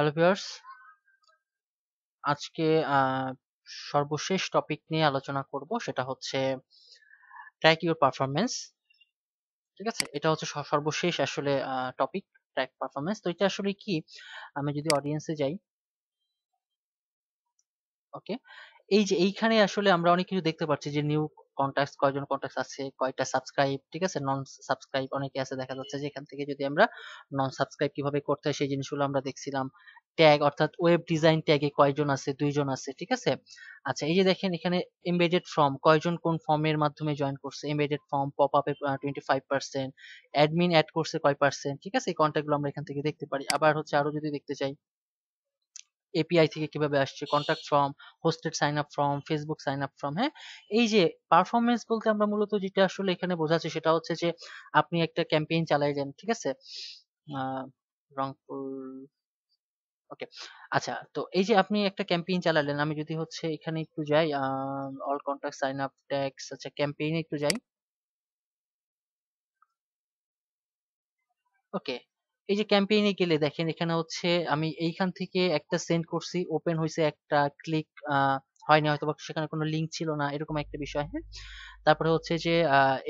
Hello viewers আজকে সর্বশেষ topic নিয়ে আলোচনা করব, সেটা হচ্ছে ট্র্যাক ইউর পারফরমেন্স ঠিক আছে? এটা হচ্ছে সর্বশেষ আসলে টপিক ট্র্যাক পারফরমেন্স তো এটা আসলে কি? আমি যদি অডিয়েন্সে যাই। ওকে এই যে, এইখানে আসলে আমরা অনেক কিছু দেখতে পাচ্ছি যে নিউ কন্ট্যাক্ট কয়জন কন্ট্যাক্ট আছে, কয়টা সাবস্ক্রাইব ঠিক আছে? নন সাবস্ক্রাইব অনেকে আছে, দেখা যাচ্ছে যে এখান থেকে যদি আমরা নন সাবস্ক্রাইব কীভাবে করতে হয়, সেই জিনিসগুলো আমরা দেখছিলাম। ট্যাগ অর্থাৎ ওয়েব ডিজাইন ট্যাগে কয়জন আছে, দুইজন আছে, ঠিক আছে? আচ্ছা এই যে দেখেন এখানে এমবেডেড ফর্ম কয়জন কোন ফর্মের মাধ্যমে জয়েন করছে? এমবেডেড ফর্ম পপ আপে twenty five percent admin add করছে কয় পার্সেন্ট ঠিক আছে? এই কন্ট্যাক্টগুলো আমরা এখান থেকে দেখতে পারি। আবার হচ্ছে আরও যদি দেখতে চাই এপিআই থেকে কীভাবে আসছে contact form hosted sign up form Facebook sign up form হ্যাঁ? এই যে পারফরমেন্স বলতে আমরা মূলত যেটা আসলে এখানে বোঝাচ্ছি সেটা হচ্ছে যে আপনি একটা ক্যাম্পেইন চালাইলেন ঠিক আছে? রংপুর ওকে আচ্ছা তো এই যে আপনি একটা ক্যাম্পেইন চালালেন, আমি যদি হচ্ছে এখানে একটু যাই all contact sign up tags আচ্ছা ক্যাম্পেইনে একটু যাই। ওকে এই যে ক্যাম্পেইনে গেলে দেখেন এখানে হচ্ছে আমি এইখান থেকে একটা সেন্ড করছি ওপেন হয়েছে একটা ক্লিক হয়নি হয়তো বা সেখানে কোনো লিঙ্ক ছিল না, এরকম একটা বিষয় হ্যাঁ? তারপরে হচ্ছে যে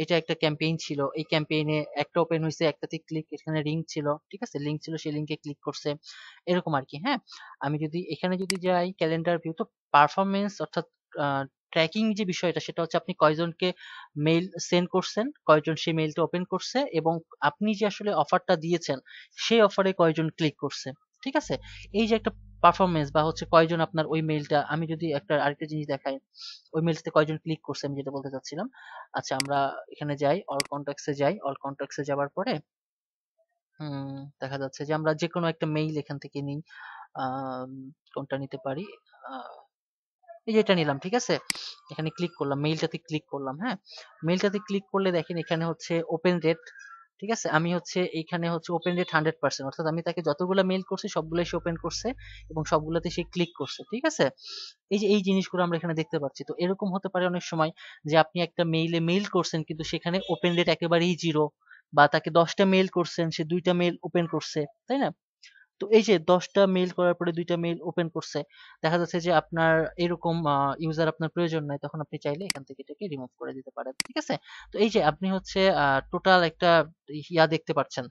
এটা একটা ক্যাম্পেইন ছিল, এই ক্যাম্পেইনে একটা ওপেন হয়েছে একটাতে ক্লিক এখানে লিঙ্ক ছিল, ঠিক আছে? লিঙ্ক ছিল, সেই লিঙ্কে ক্লিক করছে, এরকম আর কি হ্যাঁ? আমি যদি এখানে যদি যাই ক্যালেন্ডার ভিউ তো পারফরমেন্স অর্থাৎ ট্র্যাকিং যে বিষয়টা, সেটা হচ্ছে আপনি কয়জনকে মেইল সেন্ড করছেন, কয়জন সেই মেইলটা ওপেন করছে এবং আপনি যে আসলে অফারটা দিয়েছেন, সেই অফারে কয়জন ক্লিক করছে, ঠিক আছে? এই যে একটা পারফরমেন্স বা হচ্ছে কয়জন আপনার ওই মেইলটা আমি যদি একটা, আরেকটা জিনিস দেখাই, ওই মেইলটাতে কয়জন ক্লিক করছে আমি যেটা বলতে চাচ্ছিলাম। আচ্ছা আমরা এখানে যাই অল কন্ট্যাক্টসে যাই অল কন্ট্যাক্টসে যাওয়ার পরে দেখা যাচ্ছে যে আমরা যে কোনো একটা মেইল এখান থেকে নিই কোনটা নিতে পারি? এই যে এটা নিলাম, ঠিক আছে? এখানে ক্লিক করলাম মেইলটাতে ক্লিক করলাম হ্যাঁ? মেইলটাতে ক্লিক করলে দেখেন এখানে হচ্ছে ওপেন রেট ঠিক আছে? আমি হচ্ছে এইখানে হচ্ছে ওপেন রেট হান্ড্রেড পার্সেন্ট অর্থাৎ আমি তাকে যতগুলো মেইল করছি সবগুলো সে ওপেন করছে এবং সবগুলোতে সে ক্লিক করছে, ঠিক আছে? এই যে, এই জিনিসগুলো আমরা এখানে দেখতে পাচ্ছি। তো এরকম হতে পারে অনেক সময় যে আপনি একটা মেইলে মেইল করছেন কিন্তু সেখানে ওপেন রেট একেবারেই জিরো বা তাকে দশটা মেইল করছেন, সে দুইটা মেইল ওপেন করছে, তাই না? তো এই যে দশটা মেইল করার পরে দুইটা মেইল ওপেন করছে, দেখা যাচ্ছে যে আপনার এরকম ইউজার আপনার প্রয়োজন নাই, তখন আপনি চাইলে এখান থেকে এটাকে রিমুভ করে দিতে পারেন, ঠিক আছে? তো এই যে আপনি হচ্ছে টোটাল একটা ইয়া দেখতে পাচ্ছেন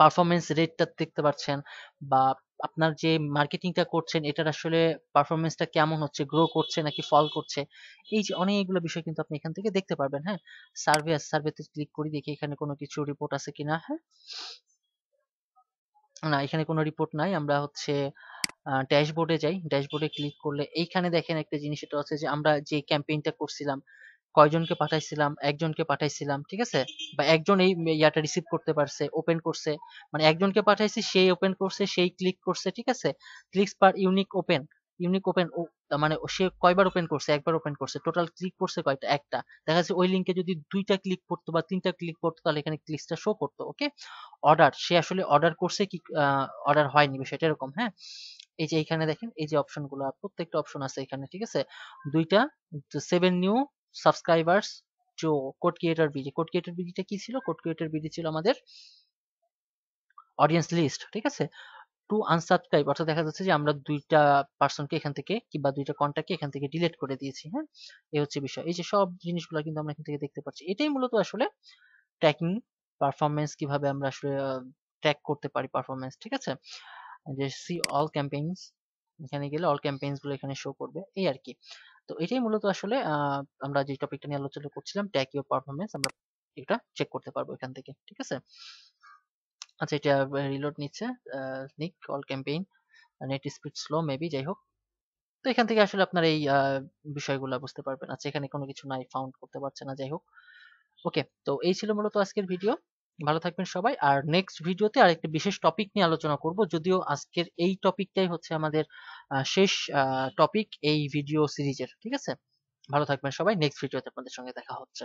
পারফরমেন্স রেটটা দেখতে পাচ্ছেন, বা আপনার যে মার্কেটিংটা করছেন, এটার আসলে পারফরমেন্সটা কেমন হচ্ছে গ্রো করছে নাকি ফল করছে, এই যে অনেকগুলো বিষয় কিন্তু আপনি এখান থেকে দেখতে পারবেন হ্যাঁ? সার্ভে সার্ভেতে ক্লিক করি, দেখি এখানে কোনো কিছু রিপোর্ট আছে কিনা হ্যাঁ? না, এখানে কোনো রিপোর্ট নাই। আমরা হচ্ছে ড্যাশবোর্ডে যাই। ড্যাশবোর্ডে ক্লিক করলে এইখানে দেখেন একটা জিনিস এটা আছে যে আমরা যে ক্যাম্পেইনটা করছিলাম, কয়জনকে পাঠাইছিলাম, একজনকে পাঠাইছিলাম, ঠিক আছে? বা একজন এই ইয়াটা রিসিভ করতে পারছে ওপেন করছে মানে একজনকে পাঠাইছি, সেই ওপেন করছে, সেই ক্লিক করছে, ঠিক আছে? Clicks per unique open unique open মানে সে কয়বার ওপেন করছে? একবার ওপেন করছে। টোটাল ক্লিক করছে কয়টা? একটা। দেখা যাচ্ছে ওই লিঙ্কে যদি দুইটা ক্লিক করতো বা তিনটা ক্লিক করতো তাহলে এখানে ক্লিকসটা শো করতো ওকে অর্ডার সে আসলে অর্ডার করছে কি অর্ডার হয়নি বিষয়টা এরকম হ্যাঁ? এই যে এখানে দেখেন, এই যে অপশনগুলো, প্রত্যেকটা অপশন আছে এখানে, ঠিক আছে? দুইটা সেভেন নিউ সাবস্ক্রাইবার্স জো code creator BD code creator বিডিটা কি ছিল? কোড ক্রিয়েটর বিডি ছিল আমাদের অডিয়েন্স লিস্ট ঠিক আছে? টু আনসাবস্ক্রাইব অর্থাৎ দেখা যাচ্ছে যে আমরা দুইটা পার্সনকে এখান থেকে কিংবা দুইটা কন্ট্যাক্টকে এখান থেকে ডিলিট করে দিয়েছি হ্যাঁ? এই হচ্ছে বিষয়। এই যে সব জিনিসগুলো কিন্তু আমরা এখান থেকে দেখতে পাচ্ছি। এটাই মূলত আসলে ট্র্যাকিং পারফরমেন্স কীভাবে আমরা আসলে ট্র্যাক করতে পারি পারফরমেন্স ঠিক আছে? যে সি অল ক্যাম্পেইনস এখানে গেলে অল ক্যাম্পেইনসগুলো এখানে শো করবে, এই আর কি। তো এটাই মূলত আসলে আমরা যে টপিকটা নিয়ে আলোচনা করছিলাম ইউর পারফরমেন্স আমরা এটা চেক করতে পারব এখান থেকে, ঠিক আছে? আচ্ছা এটা রিলোড নিচ্ছে নিক all campaign net speed slow maybe যাই হোক তো এখান থেকে আসলে আপনার এই বিষয়গুলো বুঝতে পারবেন। আচ্ছা এখানে কোনো কিছু নাই ফাউন্ড করতে পারছে না যাই হোক ওকে তো এই ছিল মূলত আজকের ভিডিও ভালো থাকবেন সবাই। আর নেক্সট ভিডিওতে আরেকটা বিশেষ টপিক নিয়ে আলোচনা করব। যদিও আজকের এই টপিকটাই হচ্ছে আমাদের শেষ টপিক এই ভিডিও সিরিজের ঠিক আছে? ভালো থাকবেন সবাই। নেক্সট ভিডিওতে আপনাদের সঙ্গে দেখা হচ্ছে।